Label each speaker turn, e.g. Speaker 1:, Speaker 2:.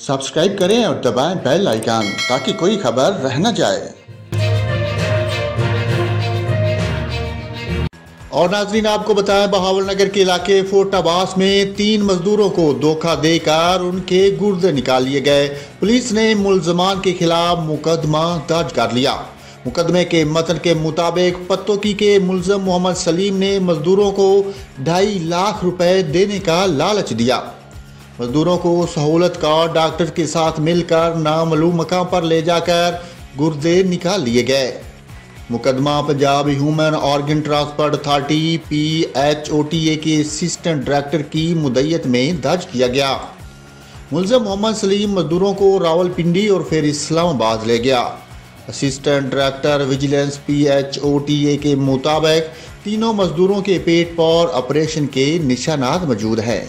Speaker 1: Subscribe करें और दबाएँ बेल आइकन ताकि कोई खबर रह न जाए। और नाजरीन, आपको बताएँ, बहावल नगर के इलाके फोर्ट आबास में तीन मजदूरों को धोखा देकर उनके गुर्दे निकाल लिए गए। पुलिस ने मुलजमान के खिलाफ मुकदमा दर्ज कर लिया। मुकदमे के मतन के मुताबिक पत्तोकी के मुलजम मोहम्मद सलीम ने मजदूरों को ढाई लाख रुपए देने का लालच दिया। मजदूरों को सहूलत का डॉक्टर के साथ मिलकर नामालूम मकाम पर ले जाकर गुर्दे निकाल लिए गए। मुकदमा Punjab human organ transport authority P H O T A के असिस्टेंट डायरेक्टर की मुदैयत में दर्ज किया गया। मुलजम मोहम्मद सलीम मजदूरों को रावलपिंडी और फिर इस्लामाबाद ले गया। Assistant director vigilance P H O T A के मुताबिक तीनों मजदूरों के पेट पर ऑपरेशन के निशानात मौजूद हैं।